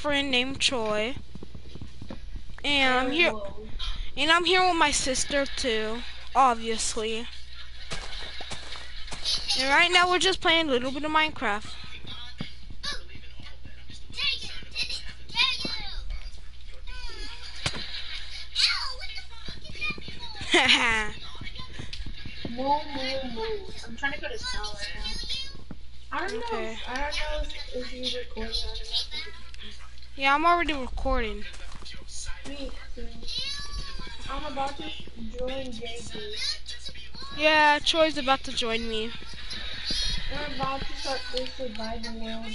friend named Troy. And I'm here and I'm here with my sister too, obviously. And right now we're just playing a little bit of Minecraft. Move, move, move. I'm trying to go to. I don't know. I don't know if, if you recording or not. Yeah, I'm already recording. Me too. I'm about to join JP. Yeah, Troy's about to join me. We're about to start this survival world.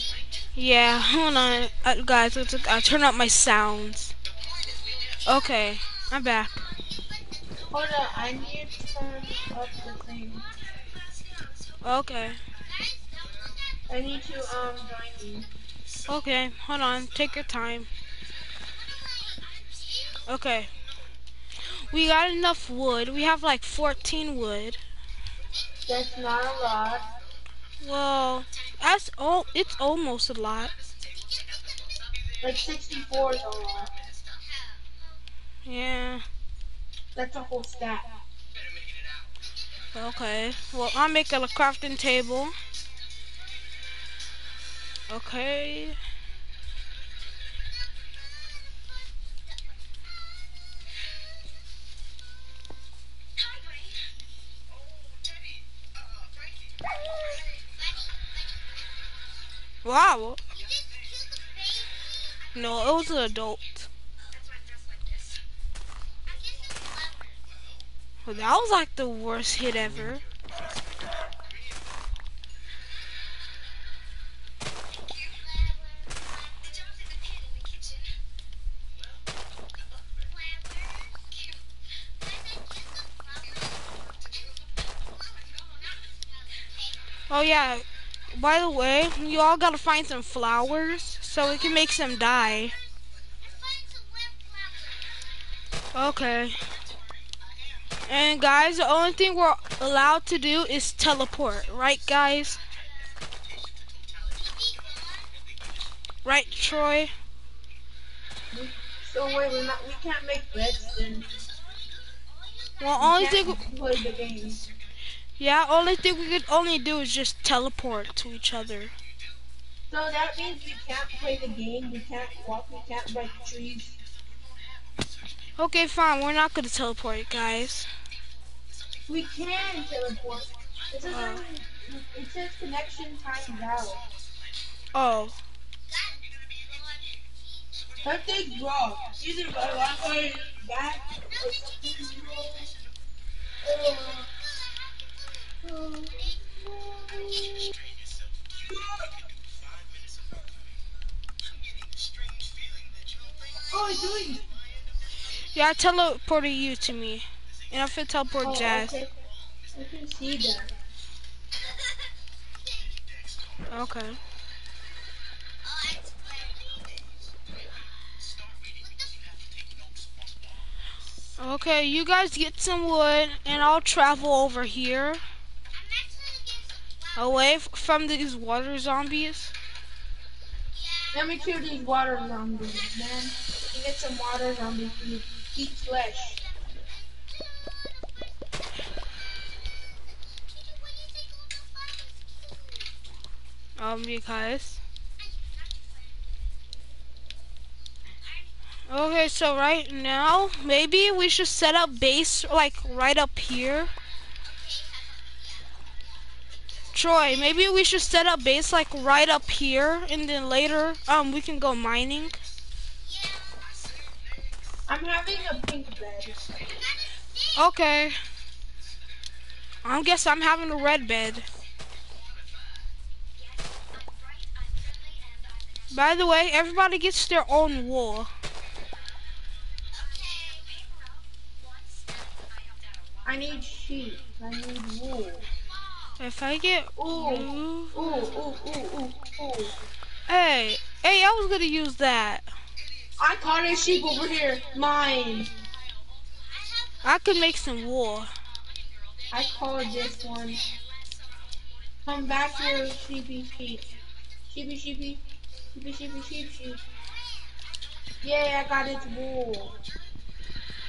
Yeah, hold on, uh, guys. Let's, I'll turn up my sounds. Okay, I'm back. Hold on, I need to turn up the thing. Okay, I need to um join you. Okay, hold on. Take your time. Okay. We got enough wood. We have like 14 wood. That's not a lot. Well, that's all. It's almost a lot. Like 64 is a lot. Yeah. That's a whole stack. Okay. Well, I'm making a crafting table. Okay. Wow. No, it was an adult. Well, that was like the worst hit ever. Yeah, by the way, you all gotta find some flowers so we can make some dye. Okay. And guys, the only thing we're allowed to do is teleport, right guys? Right, Troy? So wait, we're not, we can't make redstone. Well, We only thing, play the game. Yeah, only thing we could only do is just teleport to each other. So that means we can't play the game, we can't walk, we can't break trees. Okay, fine, we're not gonna teleport, guys. We can teleport. It says, Oh. it says connection time valid. Oh, Something's wrong. Either my Wi-Fi is bad or something's wrong. Uh. Yeah, I teleported you to me. And I fit teleport Oh, Jazz. okay. I can see that. Okay. Okay, you guys get some wood, and I'll travel over here, away from these water zombies. Let me kill these water zombies, man. You get some water zombies to eat flesh. Um, because. Okay, so right now, maybe we should set up base, like, right up here. Troy, maybe we should set up base, like, right up here, and then later, um, we can go mining. I'm having a pink bed. Okay. I guess I'm having a red bed. By the way, everybody gets their own wool. I need sheep. I need wool. If I get Ooh. Ooh, ooh, ooh, ooh, ooh. hey, hey, I was gonna use that. I caught a sheep over here. Mine. I could make some wool. I called this one. Come back here, sheepy sheep. Sheepy sheepy. Sheepy sheepy sheep sheep. Yeah, I got its wool.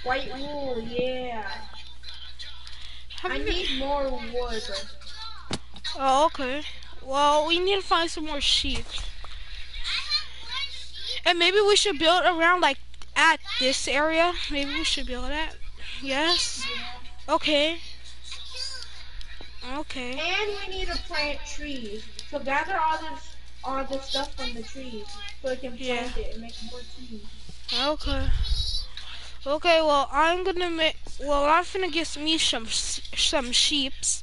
White wool, yeah. I need more wood. Oh, okay. Well, we need to find some more sheep. And maybe we should build around like at this area. Maybe we should build that. Yes. Okay. Okay. And we need to plant trees. So gather all this all the stuff from the trees so we can Yeah. plant it and make more trees. Okay. Okay. Well, I'm gonna make. Well, I'm gonna get me some some sheeps.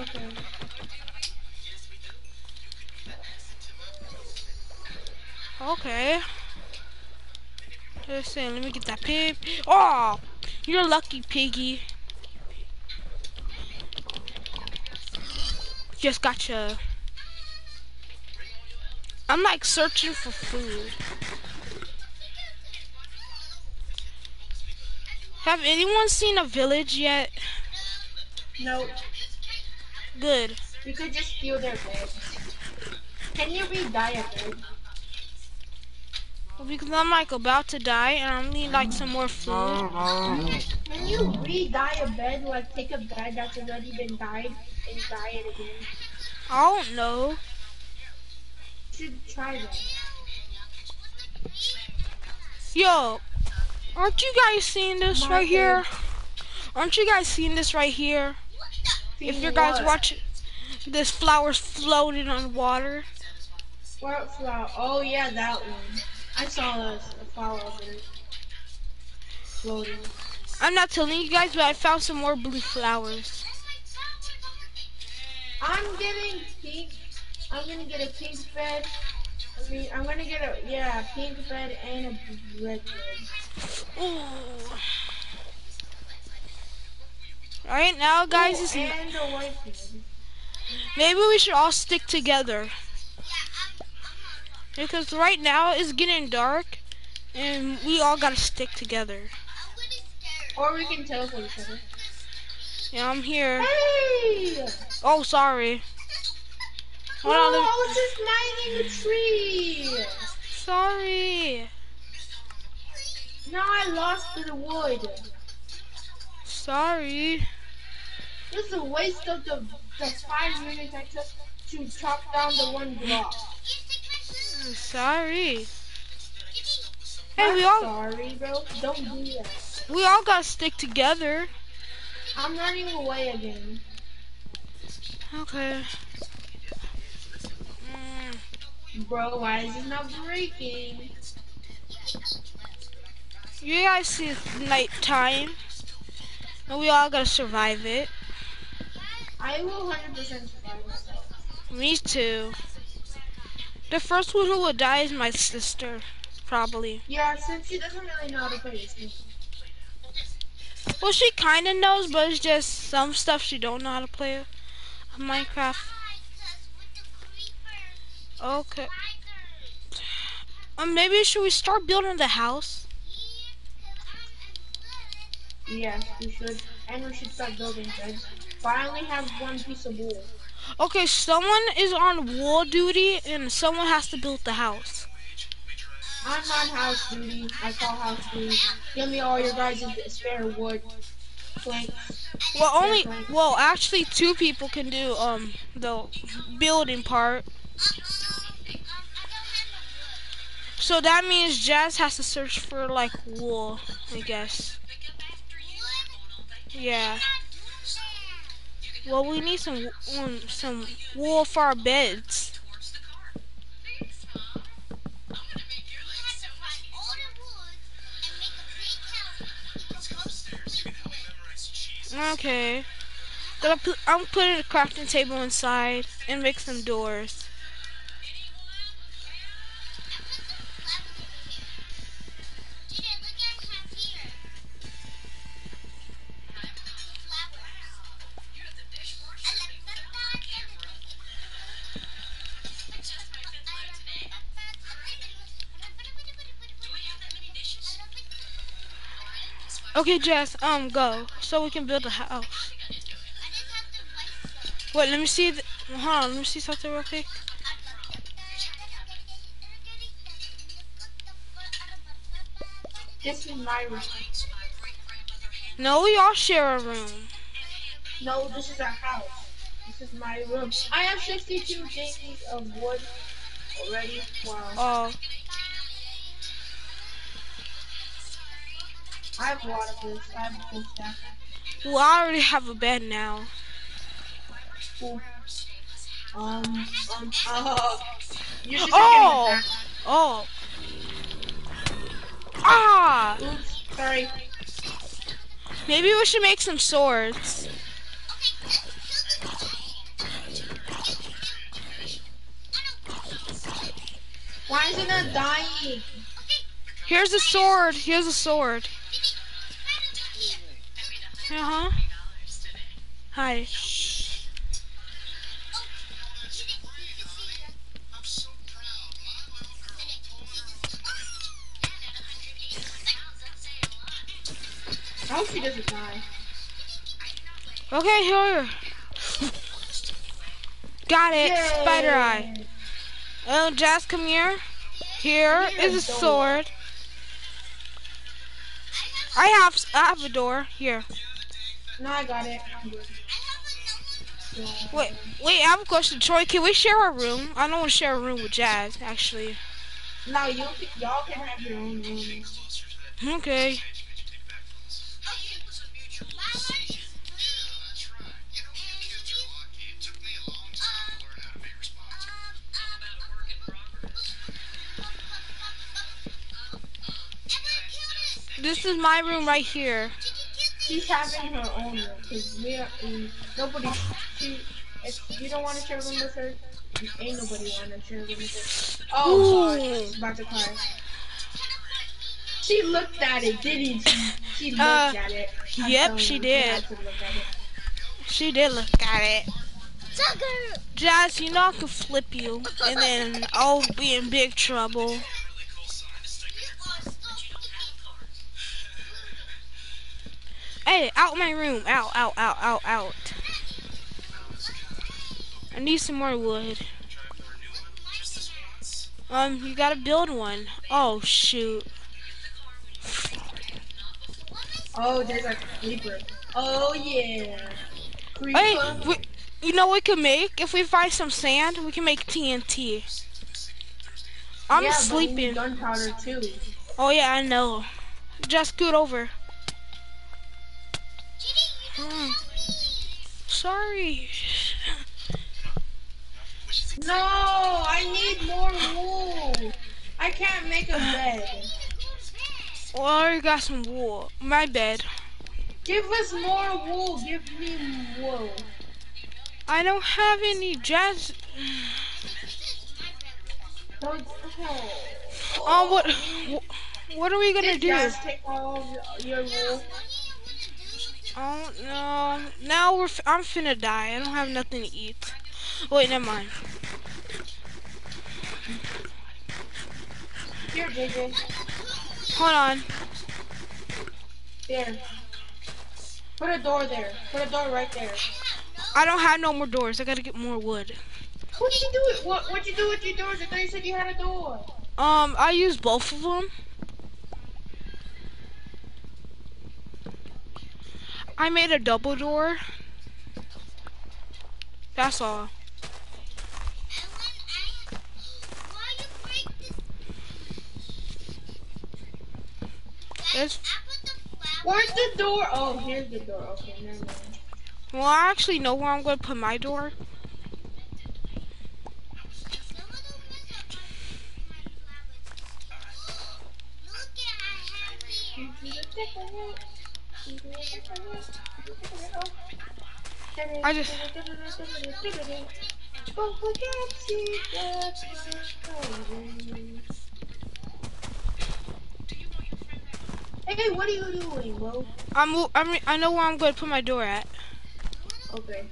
Okay. Okay. Let's see. Let me get that pig. Oh, you're lucky, piggy. Just gotcha. I'm like searching for food. Have anyone seen a village yet? No, Good. you could just steal their bed. Can you re-dye a bed? Because I'm like about to die and I need like some more food. Can you re-dye a bed, like take a bed that's already been dyed and dye it again? I don't know. Should try that. Yo, aren't you guys seeing this My right here? Aren't you guys seeing this right here? If you guys What? watch this flowers floating on water. What flower? Oh yeah, that one. I saw the flower. Floating. I'm not telling you guys, but I found some more blue flowers. I'm getting pink. I'm gonna get a pink bed. I mean, I'm gonna get a yeah, pink bed and a red bed. Ooh. Right now, guys, Ooh, it's, and a maybe we should all stick together. Because right now it's getting dark, and we all gotta stick together. Or we can teleport each other. Yeah, I'm here. Hey! Oh, sorry. Hold on, oh, I was just mining a tree. Sorry. Now I lost the wood. Sorry. This is a waste of the, the five minutes I took to chop down the one block. I'm sorry. Hey, I'm we all sorry, bro. Don't do that. we all gotta stick together. I'm running away again. Okay. Mm, Bro, why is it not breaking? you guys see it's nighttime, and we all gotta survive it. I will 100% survive myself. Me too. The first one who will die is my sister, probably. Yeah, since she doesn't really know how to play this game. Well, she kind of knows, but it's just some stuff she don't know how to play Minecraft. Okay. Um, maybe should we start building the house? Yeah, we should. And we should start building beds. But I only have one piece of wool. Okay, someone is on wall duty, and someone has to build the house. I'm on house duty. I call house duty. Give me all your guys' spare wood. Planks. Well, only well, actually, two people can do um the building part. So that means Jazz has to search for like wool, I guess. Yeah. Well, we need some um, some wool for our beds. Okay. I'm putting a crafting table inside and make some doors. Okay, Jess, um, go so we can build a house. Wait, let me see. The, hold on, let me see something real quick. This is my room. No, we all share a room. No, this is our house. This is my room. I have 62 things of wood already. Wow. Oh, I have a lot of this. I have a full stack. well, I already have a bed now. Cool. Um, um, uh, you should Oh! Oh. Ah! Oops, sorry. Maybe we should make some swords. Why is it not dying? Here's a sword. Here's a sword. Uh huh. Hi. I hope she doesn't die. Okay, here. Got it. Spider eye. Oh, Jazz, come here. Here Here is a sword. I have I have a door here. No, I got it. I'm good. Wait, wait. I have a question, Troy. Can we share a room? I don't want to share a room with Jazz, actually. No, you y'all can have your own room. Okay. This is my room right here. She's having her own room because we are nobody. She, if you don't want to share a room with her, ain't nobody want to share a room with her. Oh, sorry, Ooh. about to cry. She looked at it, didn't she? She looked Uh, at it. I'm yep, she you, did. had to look at it. She did look at it. Jazz, you know I can flip you, and then I'll be in big trouble. Hey, out my room. Out, out, out, out, out. I need some more wood. Um, you gotta build one. Oh, shoot. Oh, there's a creeper. Oh yeah. Creeper. Hey, we, you know what we can make? If we find some sand, we can make TNT. I'm yeah, sleeping. gunpowder too. Oh yeah, I know. Just scoot over. Sorry. No, I need more wool. I can't make a bed. Well, I already got some wool. My bed. Give us more wool. Give me wool. I don't have any jazz. Oh. Oh, what? What are we gonna Did do? Jazz take all your wool? Oh no! Now we're. F- I'm finna die. I don't have nothing to eat. Wait, never mind. Here, JJ. Hold on. There. Put a door there. Put a door right there. I don't have no more doors. I gotta get more wood. What did you do? What What'd you do with your doors? I thought you said you had a door. Um, I used both of them. I made a double door. That's all. It's, Where's the door? Oh, here's the door. Okay, never mind. well, I actually know where I'm going to put my door. I just- Hey, what are you doing, bro? I'm, I'm, I know where I'm going to put my door at. Okay.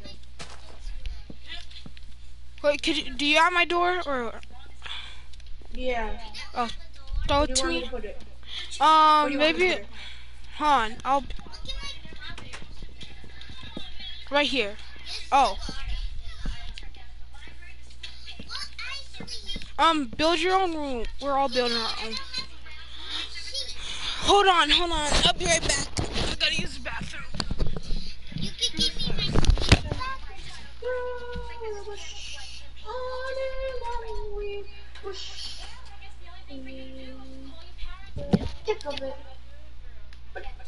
Wait, could you, do you have my door or Yeah. throw it do to you me me? to put it? Um, you want me to maybe. put? Hold on, I'll. Right here. Oh. Um, build your own room. We're all building our own. Hold on, hold on. I'll be right back. I gotta use the bathroom. You can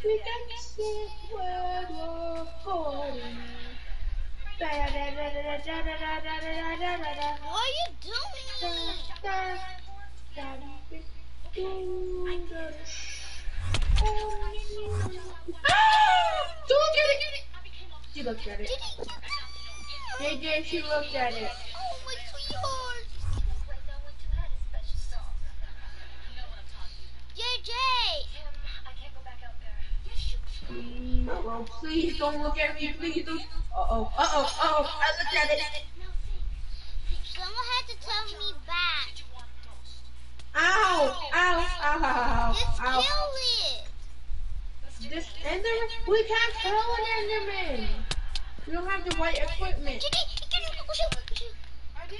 against this world you're holding What are you doing? Don't get it! She looked at it. They did, she looked at it. Oh, my sweetheart! JJ! Please, bro, please don't look at me. Please don't. Uh oh, uh oh, uh oh. I looked at it. Someone had to tell me back. Ow, ow, ow, Just ow. kill it. This Enderman? We can't kill an Enderman. We don't have the right equipment. I did.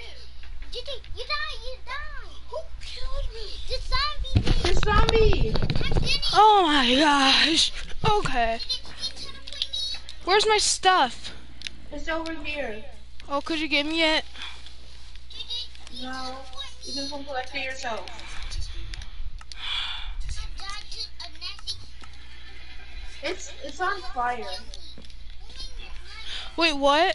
JJ, you died. You died. Who killed me? The zombie. The zombie. Oh my gosh. Okay. JJ, you couldn't play me. Where's my stuff? It's over here. Oh, could you give me it? No, you can come collect it yourself. I died to a nasty It's it's on fire. Wait, what?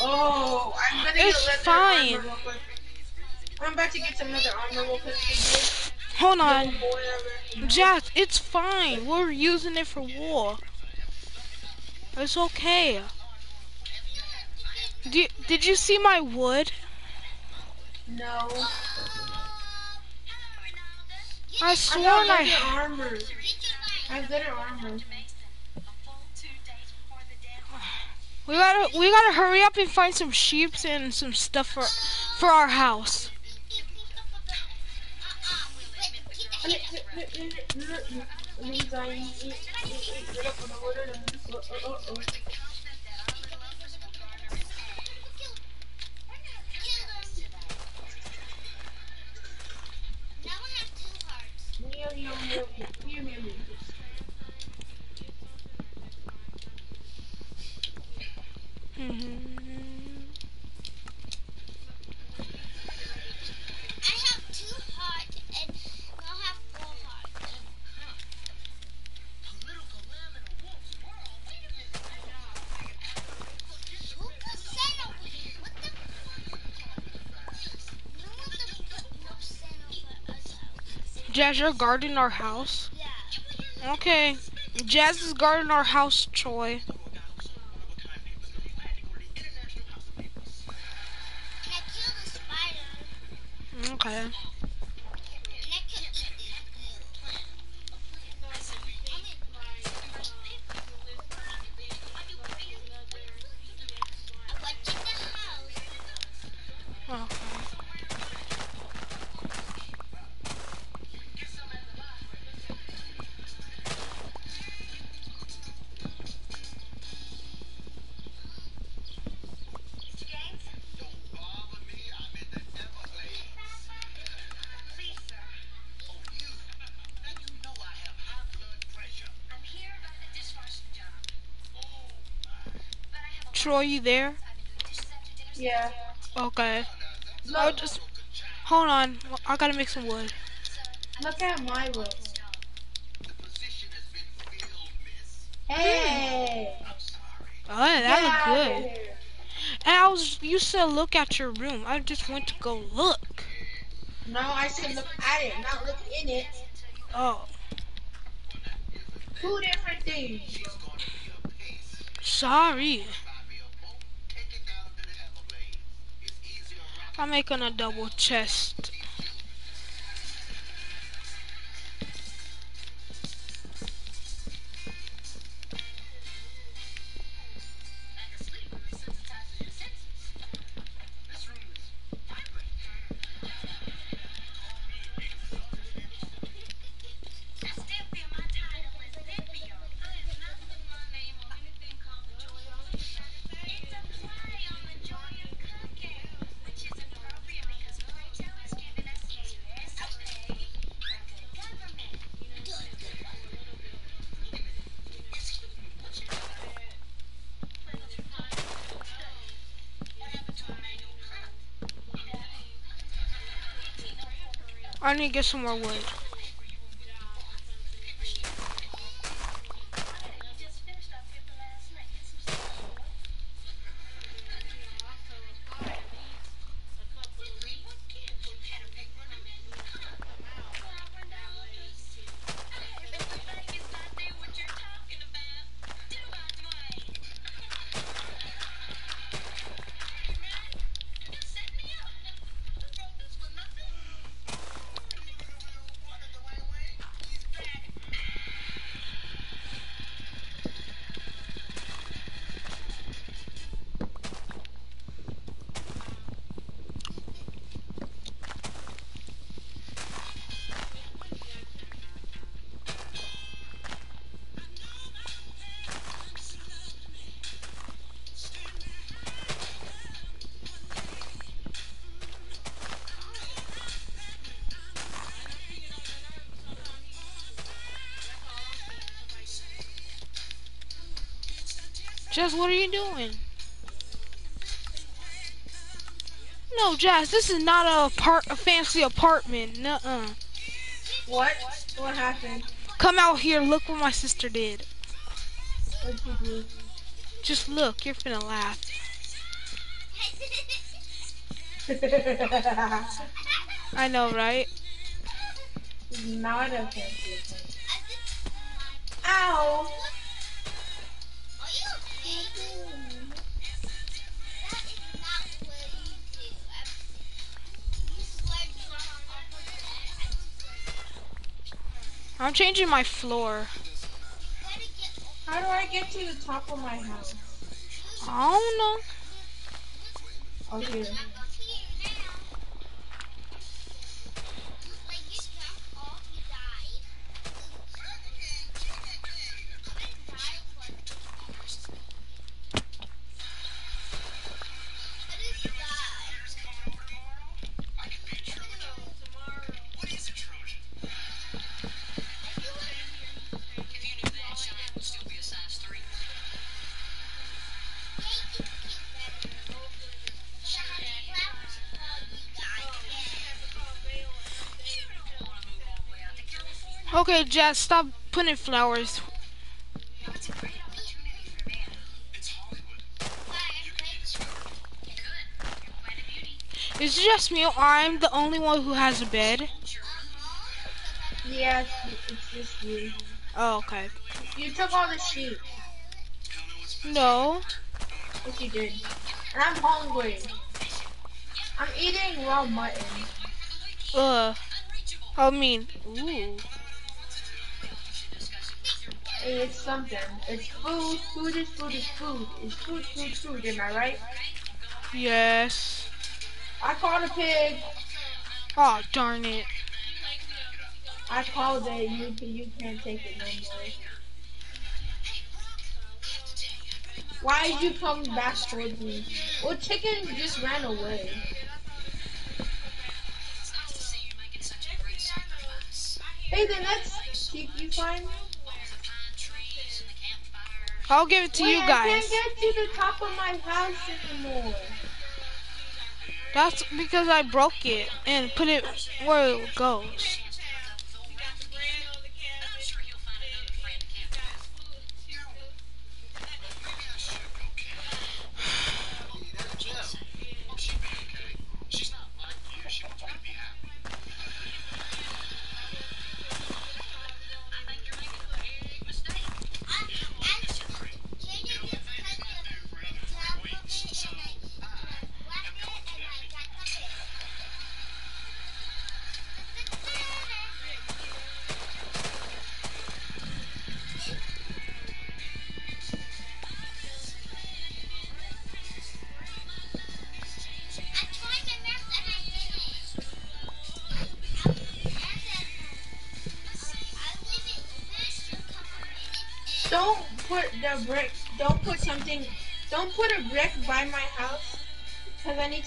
Oh, I'm gonna It's get fine. I'm about to get some leather armor real quick. Hold on. Jack, it's fine. We're using it for war. It's okay. Did, did you see my wood? No. I I sworn got I. armor. I leather armor. We gotta we gotta hurry up and find some sheep and some stuff for for our house. Jazz, you're guarding our house. Yeah. Okay. Jazz is guarding our house, Troy. 啥呀 Troy, you there? Yeah. Okay. I'll just hold on. I gotta make some wood. look at my room. Hey! Oh, that Get looked good. here. And I was you said look at your room. I just went to go look. No, I said look at it, not look in it. Oh, Two different things. sorry. I'm making a double chest. I need to get some more wood. Jazz, what are you doing? No, Jazz, this is not a part a fancy apartment. Nuh-uh. What? What happened? Come out here, look what my sister did. What'd you do? Just look, you're finna laugh. I know, right? Not a fancy thing. Ow! I'm changing my floor. How do I get to the top of my house? I don't know. Oh, Okay, Jazz, stop putting flowers. It's just me. I'm the only one who has a bed. Yes, it's just you. Oh, okay. You took all the sheep. No. Yes, you did. And I'm hungry. I'm eating raw mutton. Uh. I mean, ooh. It's something. It's food. Food is food is food. It's food, food, food. Am I right? Yes. I called a pig. Oh, darn it. I called it. You you can't take it no more. Why did you come back towards me? Well, chicken just ran away. Hey, then that's keep you fine. I'll give it to Wait, you guys. I can't get to the top of my house anymore. That's because I broke it and put it where it goes.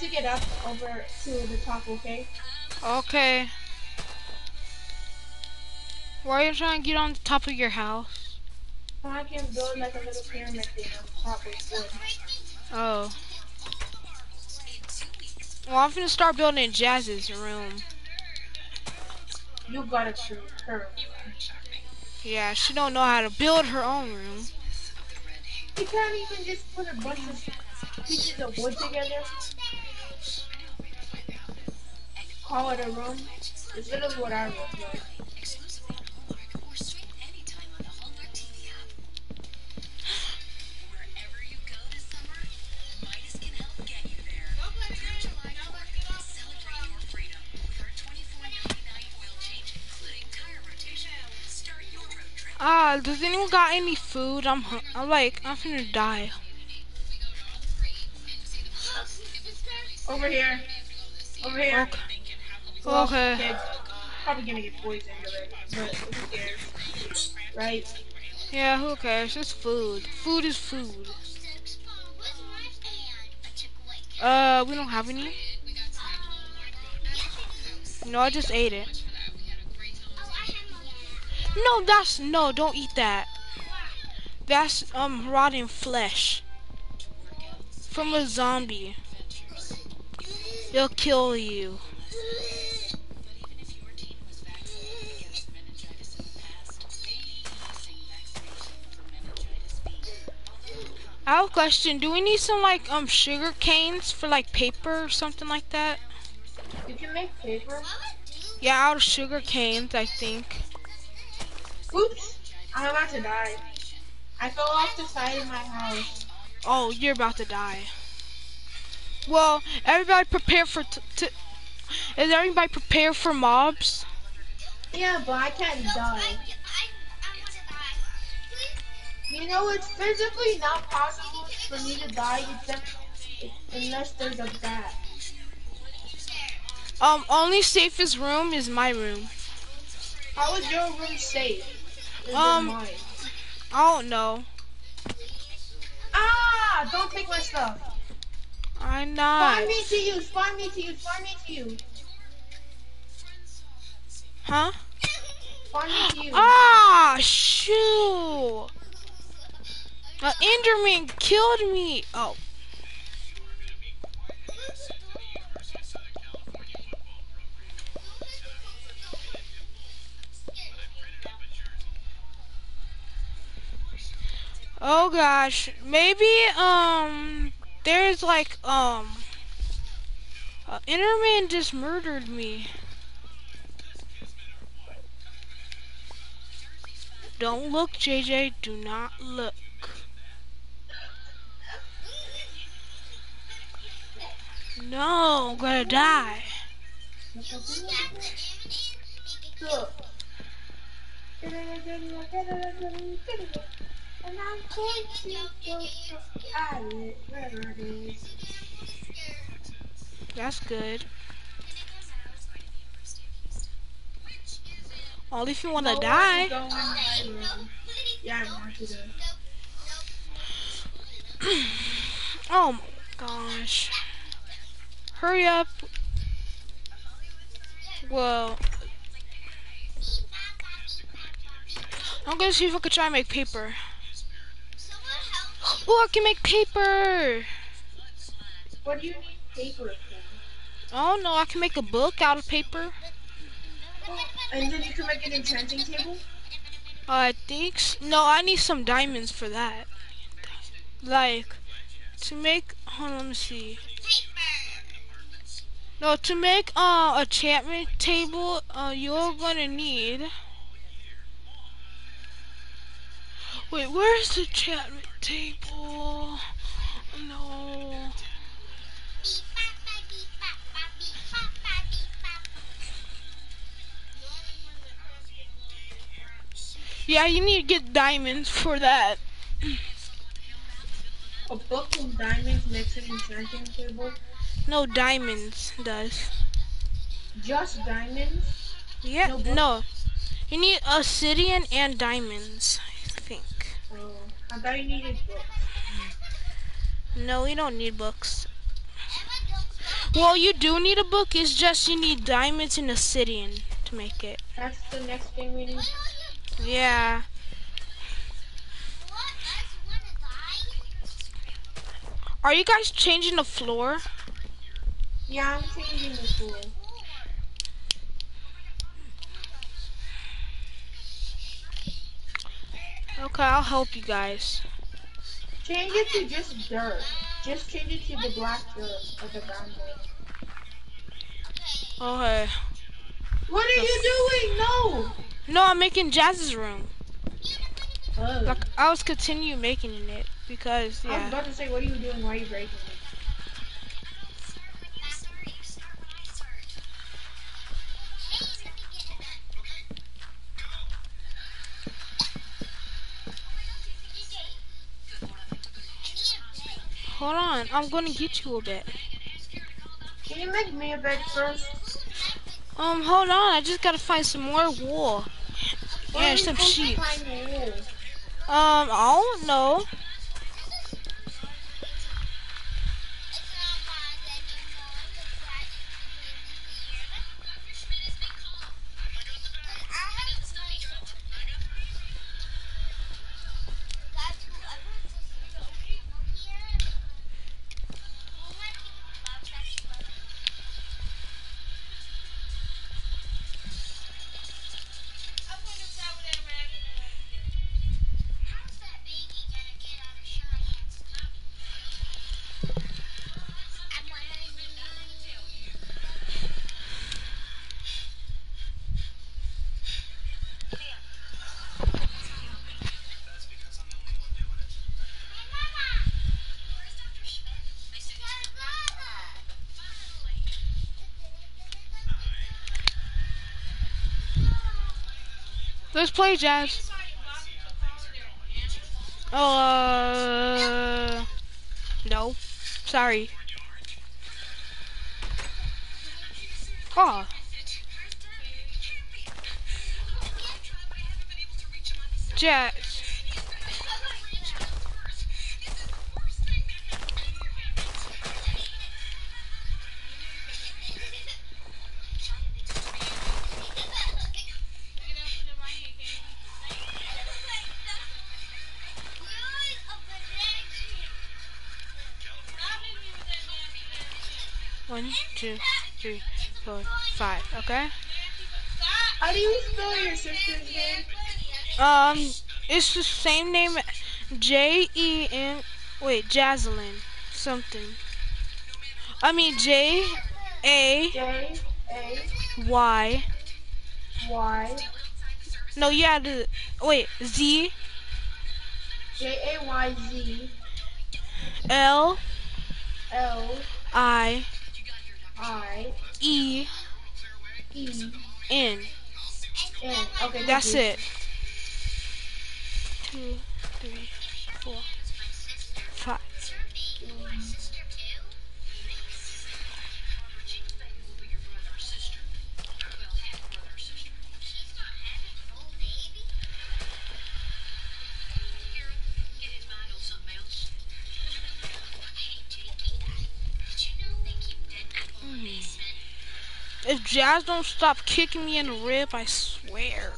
To get up over to the top. Okay. Okay. Why are you trying to get on the top of your house? I can build like a little pyramid thing on top of wood. Oh. Well, I'm gonna start building Jazz's room. You gotta prove her. Yeah, she don't know how to build her own room. You can't even just put a bunch of pieces of wood together. Call it a room. It's literally what our room was. Exclusively on Hallmark or stream anytime on the Hallmark TV app. Wherever you go this summer, Midas can help get you there. Through July 4th, celebrate your freedom with our $24.99 oil change, including tire rotation. Start your road trip. Ah, does anyone got any food? I'm, I'm like, I'm gonna die. Over here. Over here. Okay. Well, Okay. Kids, probably gonna get poisoned but who cares? Right? Yeah, who cares? It's food. Food is food. Uh, we don't have any. No, I just ate it. No, that's no. Don't eat that. That's um rotting flesh from a zombie. It'll kill you. I have a question. Do we need some like um sugar canes for like paper or something like that? You can make paper. Yeah, out of sugar canes, I think. Oops! I'm about to die. I fell off the side of my house. Oh, you're about to die. Well, everybody prepare for t- is everybody prepared for mobs? Yeah, but I can't die. You know, it's physically not possible for me to die except unless there's a bat. Um, only safest room is my room. How is your room safe? Um? I don't know. Ah! Don't take my stuff. I'm not. Find me to use. Find me to use. Find me to use. Huh? Find me to use. Ah, shoot! An Enderman killed me. Oh, oh gosh. Maybe um, there's like um, uh, Enderman just murdered me. Don't look, JJ. Do not look. No, I'm gonna die. Look. And I'm going to go to Island, wherever it is. That's good. Only if you wanna die. go in my room. Yeah, I want you to. Oh my gosh. Hurry up. Well, I'm gonna see if I can try and make paper. Oh, I can make paper. What do you need paper for? Oh no, I can make a book out of paper. And then you can make an enchanting table? I think s no. I need some diamonds for that. Like to make. Hold on, let me see. No, to make uh, a enchantment table, uh, you're gonna need. Wait, where's the enchantment table? No. Yeah, you need to get diamonds for that. A book of diamonds makes an enchanting table? No, diamonds does. Just diamonds? Yeah, No no. You need obsidian and diamonds, I think. Oh, I thought you needed books. No, you don't need books. Well, you do need a book. It's just you need diamonds and obsidian to make it. That's the next thing we need. Yeah. Are you guys changing the floor? Yeah, I'm changing the pool. Okay, I'll help you guys. Change it to just dirt. Just change it to the black dirt or the brown dirt. Okay. What are you doing? No! No, I'm making Jazz's room. Oh. Like, I was continue making it because, yeah. I was about to say, what are you doing? Why are you breaking it? Hold on, I'm gonna get you a bed. Can you make me a bed first? Um, hold on, I just gotta find some more wool. Where Yeah, some sheep. Um, I don't know. Let's play Jazz. Oh, uh, no. Sorry. Oh, Jazz. One, two, three, four, five. Okay. How do you spell your sister's name? Um, it's the same name. J E M. Wait, Jaslyn. Something. I mean J A J A Y. Y No, you had to. Wait, Z J A Y Z L L I E E N. N. Okay, That's it. Two, three, four, five. Jazz don't stop kicking me in the rib, I swear.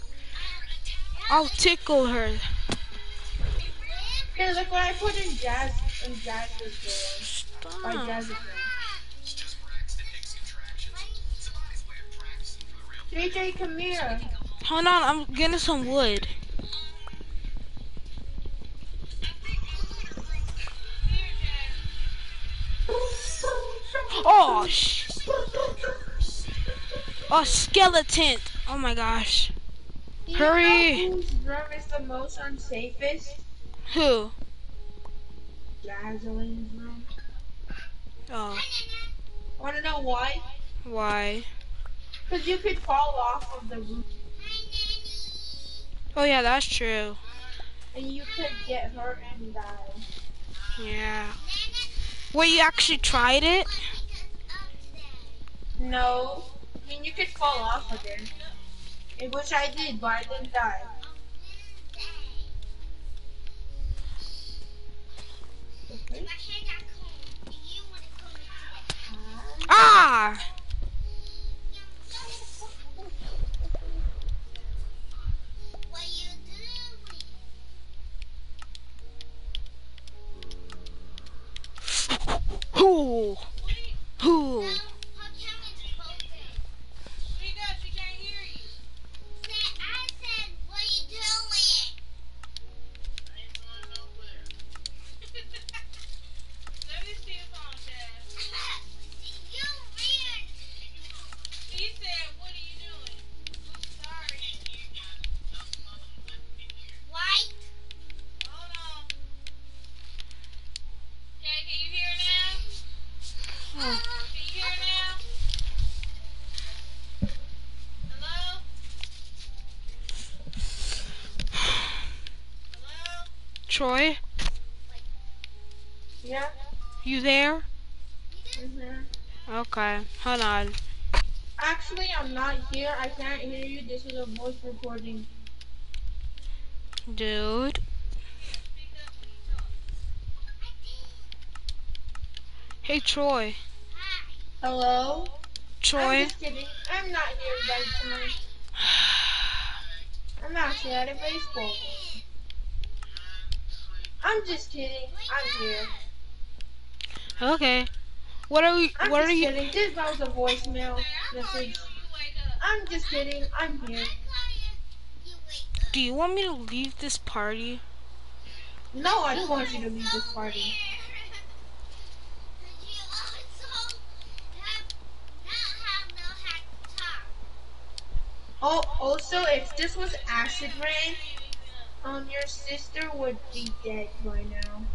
I'll tickle her. Here, look what I put in jazz in jazz's. By Stop. jazz's room. JJ, come here. Hold on, I'm getting some wood. Oh, sh- oh, skeleton. Oh my gosh. You Hurry. whose room is the most unsafest? Who? Jazzeline's room. Oh, Wanna know why? why? Because you could fall off of the roof Oh yeah, that's true. and you could get hurt and die. Yeah. Wait, you actually tried it? No. I mean, you could fall off again. Which I did, but I didn't die. Okay. Ah! What Troy, Yeah. you there? Mhm. Okay, hold on. Actually, I'm not here. I can't hear you. This is a voice recording. Dude. Hey, Troy. Hello. Troy? I'm just kidding. I'm not here. I'm actually at a baseball. I'm just kidding. I'm here. Okay. What are we? I'm What just are you? kidding. This was a voicemail message. I'm just kidding. I'm here. Do you want me to leave this party? No, I don't want you to leave this party. Oh, also, if this was acid rain, um, your sister would be dead by now.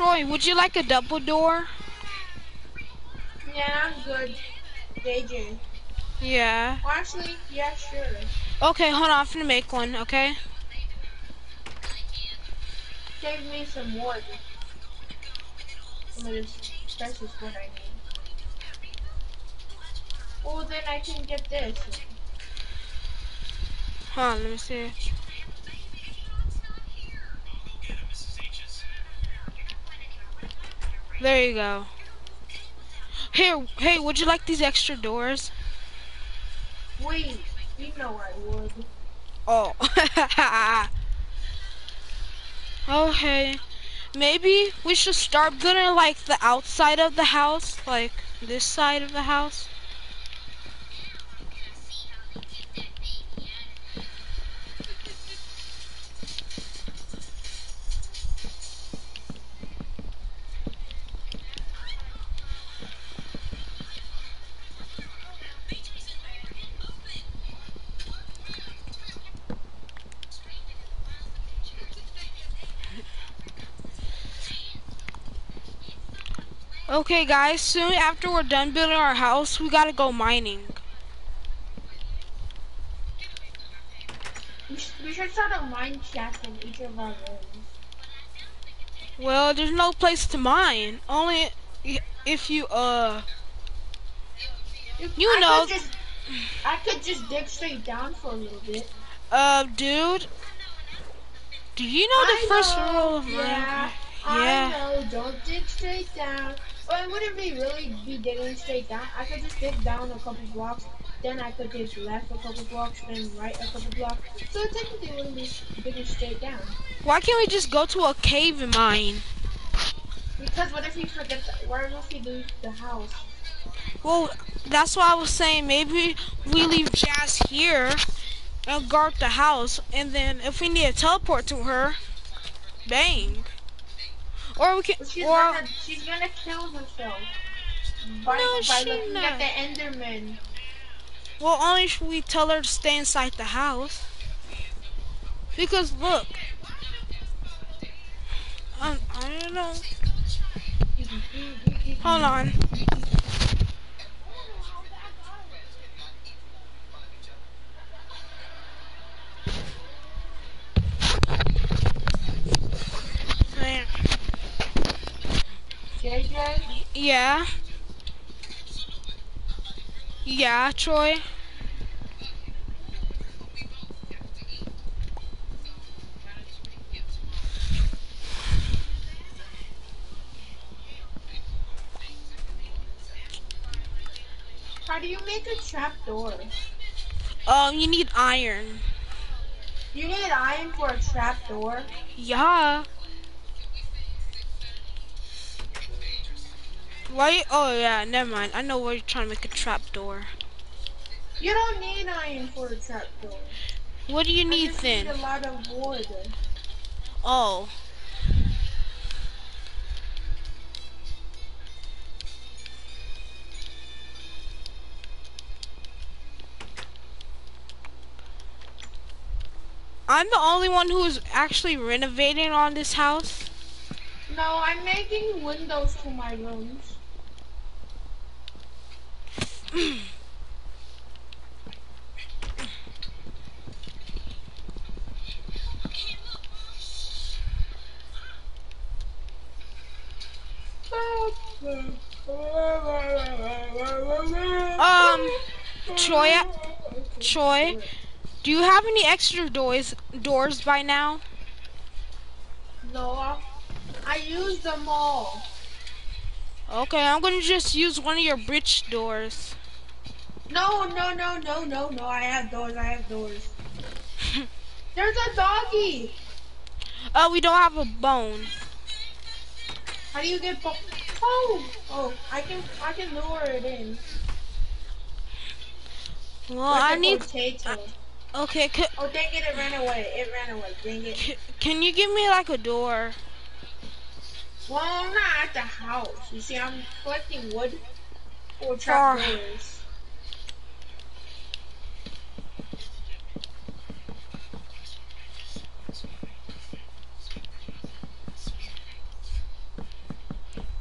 Troy, would you like a double door? Yeah, I'm good. JJ. Yeah. Well, actually, yeah, sure. Okay, hold on. I'm gonna make one. Okay. Save me some wood. Some of this precious wood I need. Oh, then I can get this. Huh. Let me see. There you go. Here, hey, would you like these extra doors? Wait, you know I would. Oh. okay. Maybe we should start building like the outside of the house, like this side of the house. Okay, guys, soon after we're done building our house, we gotta go mining. We, should start a mine shaft in each of our rooms. Well, there's no place to mine. Only if you, uh, You I know- Could just, I could just dig straight down for a little bit. uh, dude. Do you know the I first know, rule of Yeah, mine? Yeah. I know. Don't dig straight down. But it wouldn't be really be digging straight down. I could just dig down a couple blocks. Then I could dig left a couple blocks, then right a couple blocks. So technically, it wouldn't be digging straight down. Why can't we just go to a cave and mine? Because what if he forgets? What if he lose the house? Well, that's why I was saying maybe we leave Jazz here and guard the house, and then if we need to teleport to her, bang. Or we can, she's or gonna, she's gonna kill herself by No, by looking not. at the Enderman. well, only if we tell her to stay inside the house. Because look, um, I don't know. Hold on. Yeah. Yeah, Troy. How do you make a trap door? Um, you need iron. You need iron for a trap door? Yeah. Why? Oh yeah, never mind. I know where you're trying to make a trap door. You don't need iron for a trap door. What do you need then? need a lot of wood. Oh. I'm the only one who is actually renovating on this house. No, I'm making windows to my rooms. Um, Troy, Troy, do you have any extra doors doors by now? No, I used them all. Okay, I'm gonna just use one of your bridge doors. No, no, no, no, no, no. I have doors. I have doors. There's a doggy. Oh, we don't have a bone. How do you get? Bo- oh, oh, I can, I can lure it in. Well, With I a need. potato. Okay, c- Oh, dang it! It ran away. It ran away. Dang it. c- can you give me like a door? Well, I'm not at the house. You see, I'm collecting wood for trap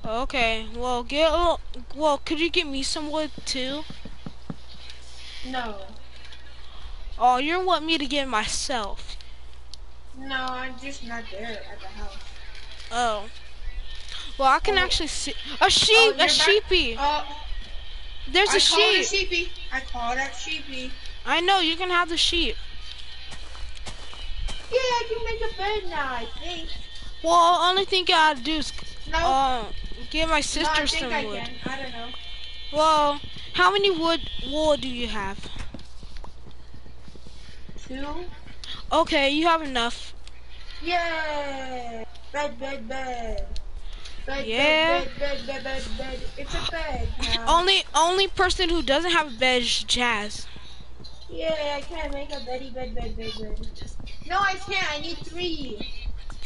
Okay, well, get. a- Well, could you get me some wood too? No, Oh, you want me to get myself? no, I'm just not there at the house. Oh. Well, I can Oh. actually see a sheep, Oh, a sheepy. Oh, There's I a call it sheepy. I call that sheepy. I know you can have the sheep. Yeah, I can make a bed now. I think. Well, only thing I gotta do is No, uh, give my no, sister think some I wood. I don't know. Well, how many wood wool do you have? Two. Okay, you have enough. Yeah. Bed, bed, bed. Bed, Yeah. bed, bed, bed, bed, bed, bed. It's a bed now. Only only person who doesn't have a bed is Jazz. Yeah, I can't make a beddy bed, bed, bed, bed. No, I can't. I need three.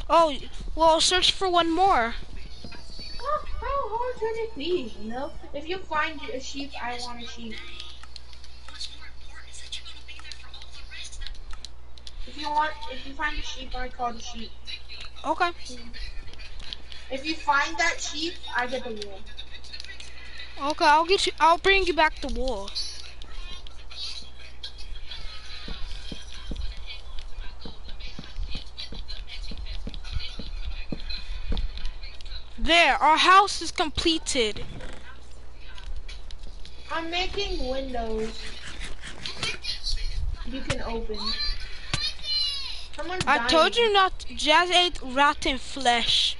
Oh, well, search for one more. How, how hard can it be? You know, if you find a sheep, I want a sheep. What's more important is that you're gonna be there for all the rest of If you want, if you find a sheep, I call the sheep. Okay. If you find that sheep, I get the wool. Okay, I'll get you. I'll bring you back the wool. There, our house is completed. I'm making windows. You can open. Someone's I dying. told you not. Jazz ate rotten flesh.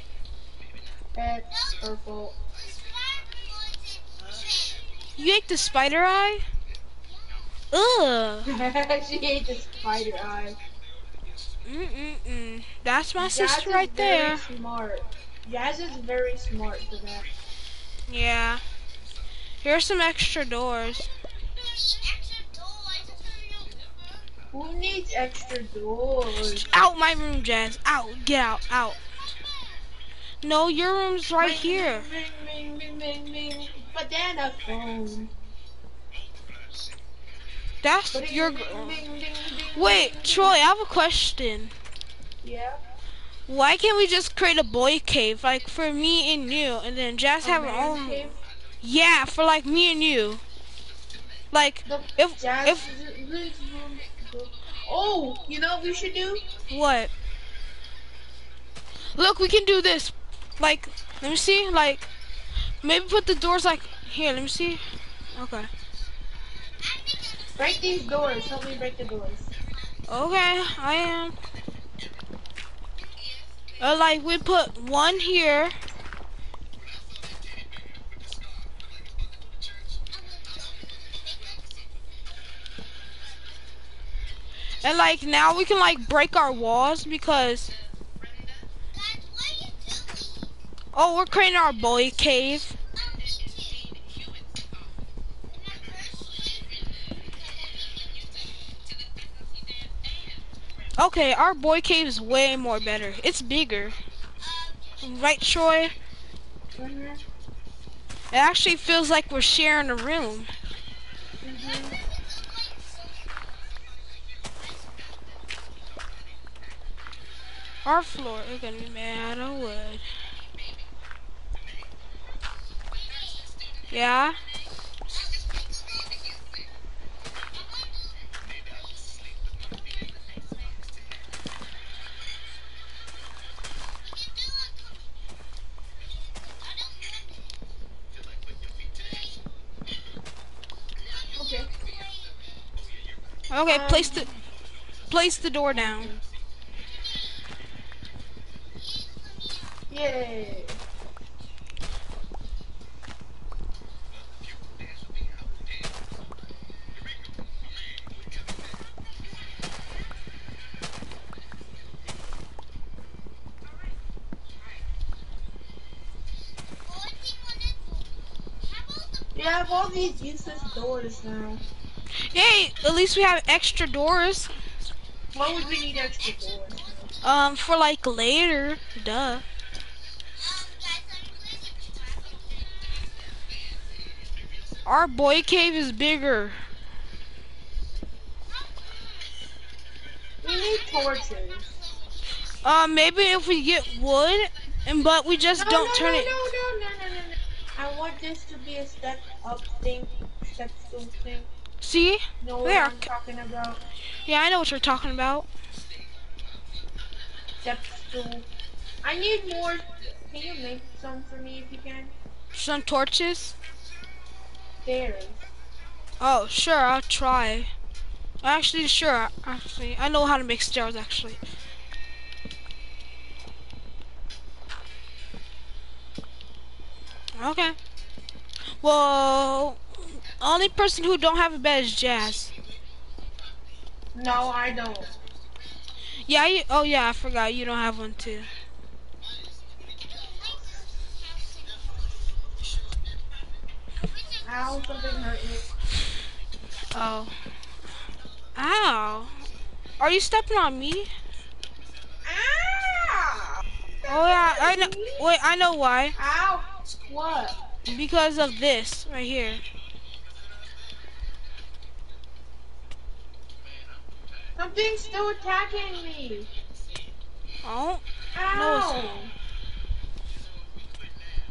That's her fault. You ate the spider eye? Ugh. she ate the spider eye. Mm mm mm. That's my Jazz sister is right there. Smart. Jazz is very smart for that. Yeah. Here's some extra doors. Who needs extra doors? Out my room, Jazz. Out. Get out. Out. No, your room's right Ring, here. Ring, ring, ring, ring, ring. Banana phone. That's your. Wait, Troy, I have a question. Yeah. Why can't we just create a boy cave, like for me and you, and then Jazz A have her own? cave? Yeah, for like me and you. Like The if Jazz if Oh, you know what we should do? what? Look, we can do this. Like, let me see. Like, maybe put the doors like here. Let me see. Okay. Break these doors. Help me break the doors. Okay, I am. Uh, like we put one here. And like now we can like break our walls because Guys, what are you doing? oh we're creating our boy cave. Okay, our boy cave is way more better. It's bigger. Right, Troy? It actually feels like we're sharing a room. Our floor is gonna be made out of wood. Yeah? Okay. Okay, Um, place the place the door down. Yay. You have all these useless doors now. Yay! At least we have extra doors. What would we need extra doors? Um, for like later. Duh. Our boy cave is bigger. We need torches. Um, maybe if we get wood, and but we just No, don't no, turn no, it. No, no, no, no, no, no. I want this to be a step up thing, step stool thing. See? What There. I'm talking about? Yeah, I know what you're talking about. I need more. Can you make some for me if you can? Some torches. Stairs. Oh, sure, I'll try. Actually, sure. Actually, I know how to make stairs. Actually. Okay. Well, only person who don't have a bed is Jazz. No, I don't. Yeah. You, oh yeah, I forgot you don't have one too. Ow, something hurt me. Oh. Ow. Are you stepping on me? Ow! Oh yeah, I know. Wait, I know why. Ow! What? Because of this right here. Something's still attacking me. Oh. Ow!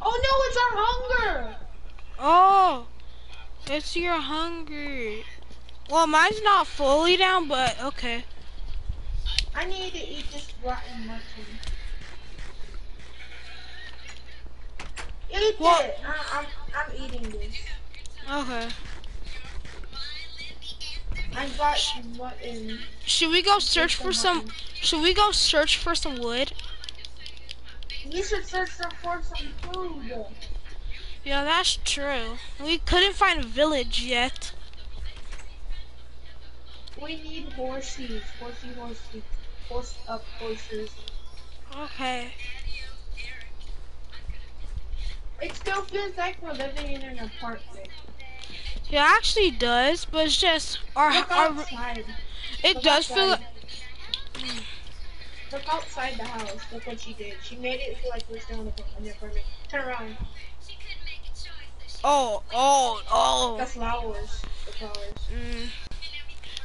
Oh no, it's our hunger! Oh. It's your hunger. Well, mine's not fully down, but okay. I need to eat this rotten mushroom. Eat Well- it! I, I'm, I'm eating this. Okay. I got what in. Should we go search for some? Should we go search for some wood? You should search for for some food. Yeah, that's true. We couldn't find a village yet. We need horses. Horsey, horsey. Horse up horses. Okay. It still feels like we're living in an apartment. It actually does, but it's just our our. It Look does feel. Like, Look outside the house. Look what she did. She made it feel like we're still in the apartment. Turn around. Oh, oh, The oh. flowers. The flowers. Mm.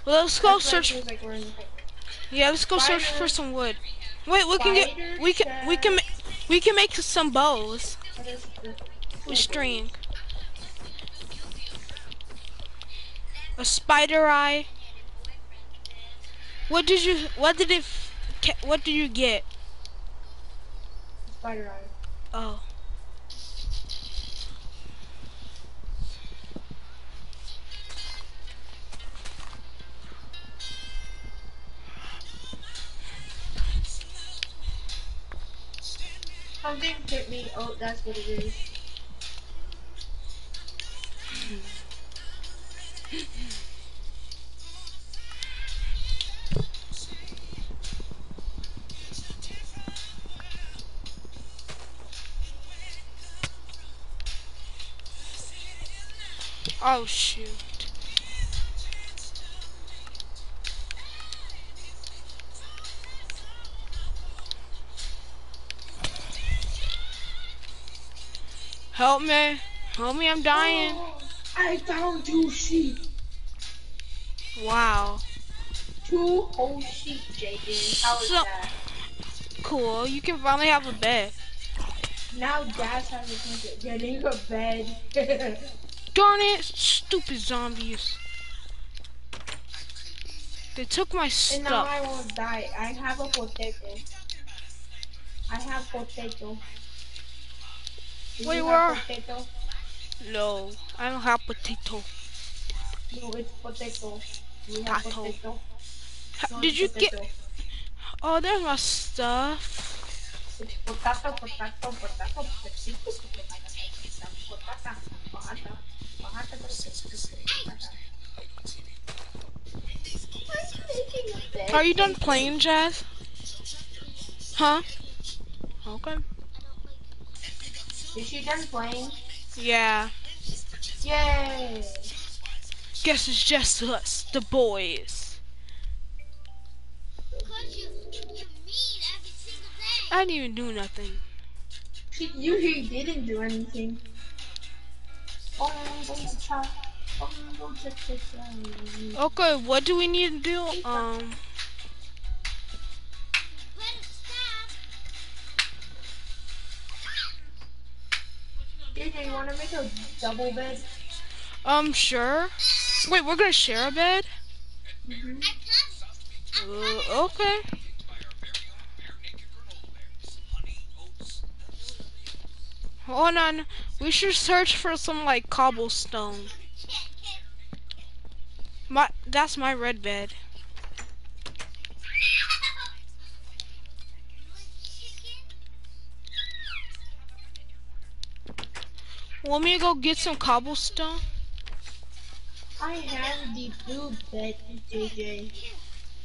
Well, let's go That's search. like the. Yeah, let's go search for some wood. Wait, we can get. We can. We can. We can make some bows the- with string. a spider eye. What did you? What did it? What did you get? Spider eye. Oh. Something hit me. Oh, that's what it is. Oh shoot. Help me. Help me, I'm dying. I found two sheep. Wow. Two whole sheep, JJ. How is So- that? Cool. You can finally have a bed. Now Dad's having a chance at getting a bed. Darn it, stupid zombies. They took my stuff. and now I won't die. I have a potato. I have potato. Do Wait, where- potato? No, I don't have potato. No, it's potato. You have Potato. potato. Ha- Did you get? Oh, there's my stuff. Potato, potato, potato, potato, potato, potato, potato, potato. Are you done playing, Jazz? Huh? Okay. Is she done playing? Yeah. Yay! Guess it's just us, the boys. You, you mean every single day. I didn't even do nothing. She usually didn't do anything. Okay, what do we need to do? Um, JJ, you wanna make a double bed? um, sure. Wait, we're gonna share a bed? Mm-hmm. Uh, okay. Hold on. We should search for some like cobblestone. My that's my red bed. Want me to go get some cobblestone? I have the blue bed, JJ.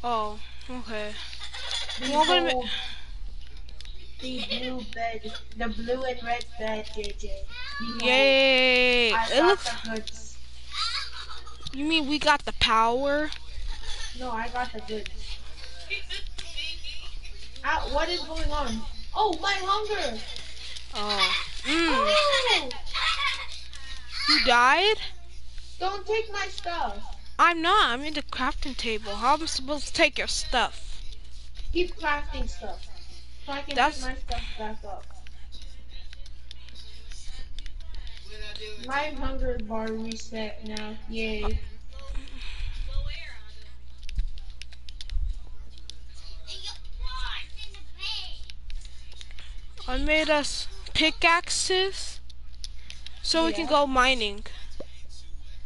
Oh, okay. The Well, The blue bed, the blue and red bed, JJ. The Yay! I It looks. the goods. You mean we got the power? No, I got the goods. Ah, what is going on? Oh, my hunger! Oh. Mm. Oh! You died? Don't take my stuff. I'm not. I'm in the crafting table. How am I supposed to take your stuff? Keep crafting stuff. So I can That's- pick my stuff back up. My hunger bar reset now. Yay. And your paws in the bed. I made us pickaxes so we can go mining.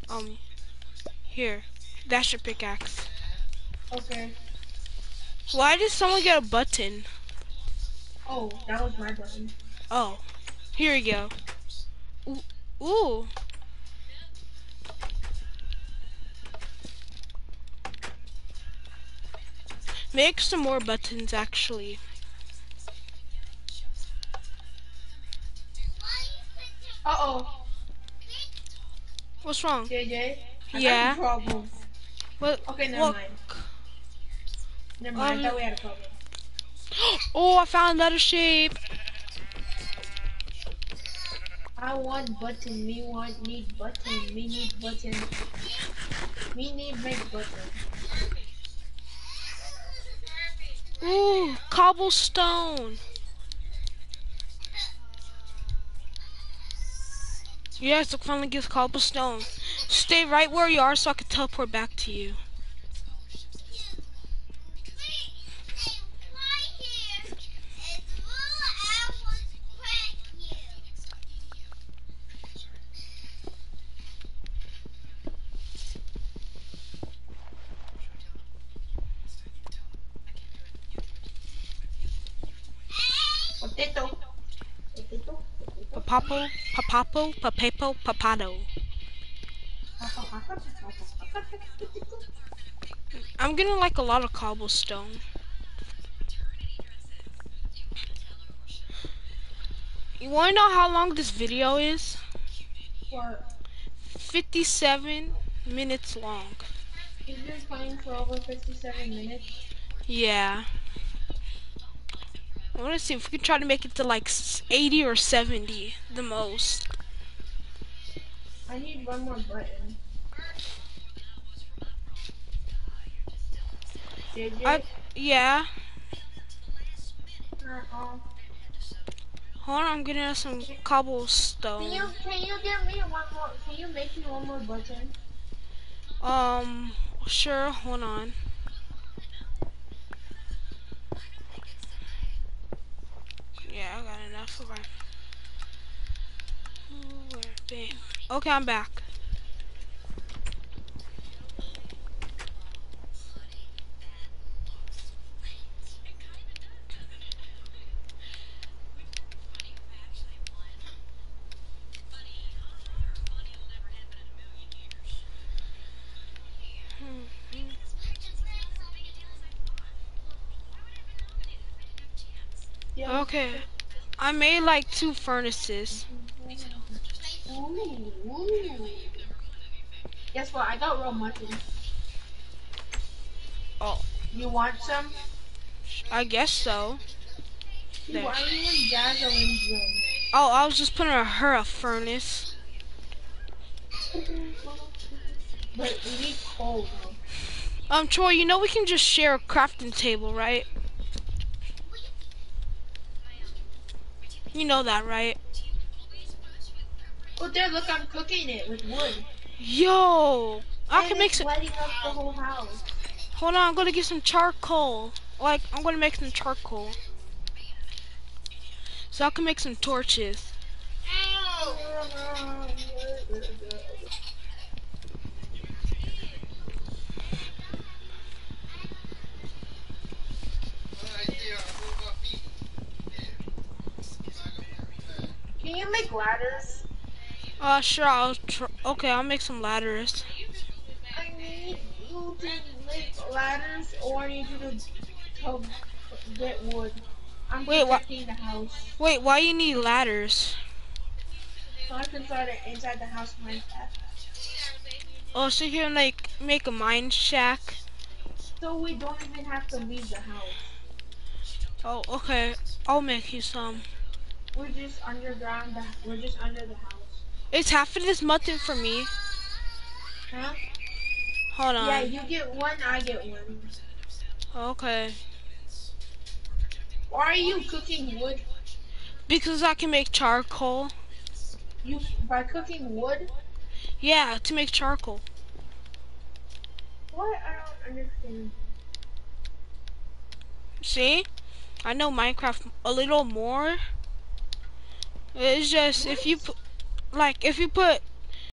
Um, here. That's your pickaxe. Okay. Why did someone get a button? Oh, that was my button. Oh, here we go. Ooh. Ooh. Make some more buttons, actually. Uh oh, What's wrong? JJ. I Yeah. Got a problem. What? Okay, never what? mind. Never mind. I Um, thought we had a problem. Oh, I found another shape. I want button. Me want need button. Me need button. Me need make button. Ooh, cobblestone. Yes, I finally get cobblestone. Stay right where you are so I can teleport back to you. Potato. Potato. Papapo, papapo, papapo, papado. I'm getting like a lot of cobblestone. You wanna know how long this video is? What? 57 minutes long. You've been playing for over 57 minutes. Yeah. I wanna see if we can try to make it to like 80 or 70, the most. I need one more button. I, yeah. Uh-uh. Hold on, I'm getting us some Can you cobblestone. can you give me one more? Can you make me one more button? Um, sure, hold on. Yeah, I got enough. Ooh. Okay, I'm back. Yeah. Okay, I made like two furnaces. Ooh. Guess what? I got real mutton. Oh. You want some? I guess so. There. Why are you are? Oh, I was just putting her a furnace. But we need coal. Um, Troy, you know we can just share a crafting table, right? You know that, right? Oh, there, look, I'm cooking it with wood. Yo, I And can make some. lighting up the whole house. Hold on, I'm gonna get some charcoal. Like, I'm gonna make some charcoal. So I can make some torches. Can you make ladders? Uh, sure, I'll tr- okay, I'll make some ladders. I need you to make ladders, or I need you to, to get wood. I'm Wait, what- protecting the house. Wait, why you need ladders? So I can start it inside the house Minecraft. Oh, so you can like make a mine shaft. So we don't even have to leave the house. Oh, okay, I'll make you some. We're just underground. We're just under the house. It's half of this mutton for me. Huh? Hold on. Yeah, you get one, I get one. Okay. Why are you cooking wood? Because I can make charcoal. You by cooking wood? Yeah, to make charcoal. What? I don't understand. See? I know Minecraft a little more. It's just if you put, like if you put